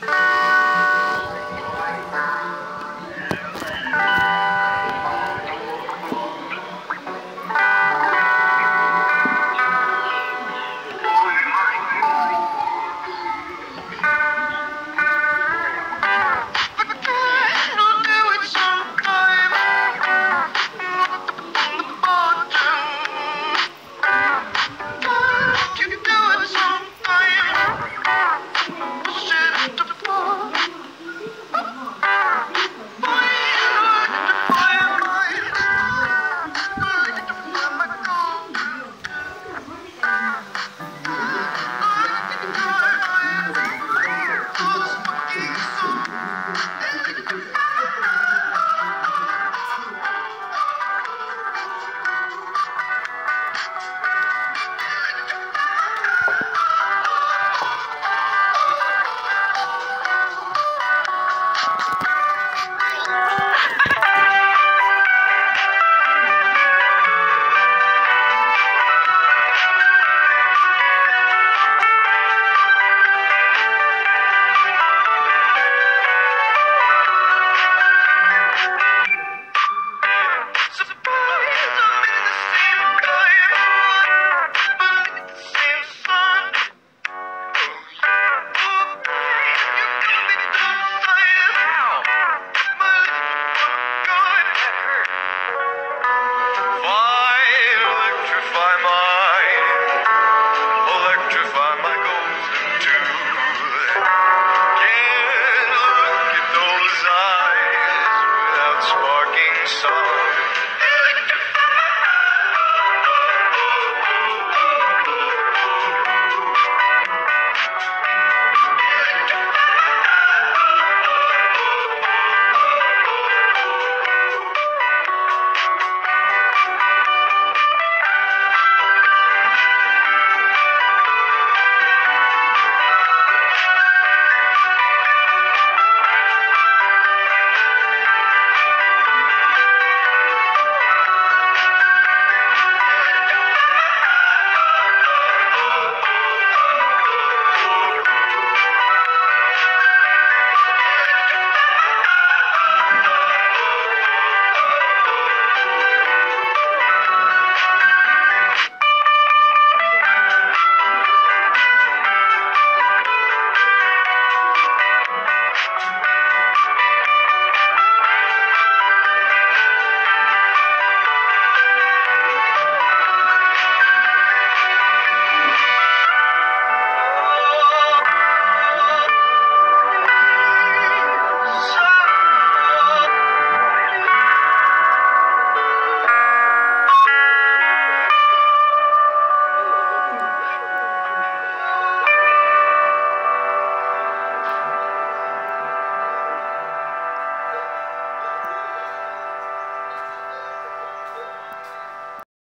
Bye.